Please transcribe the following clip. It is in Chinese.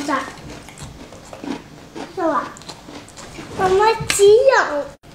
是，吧？妈妈急有。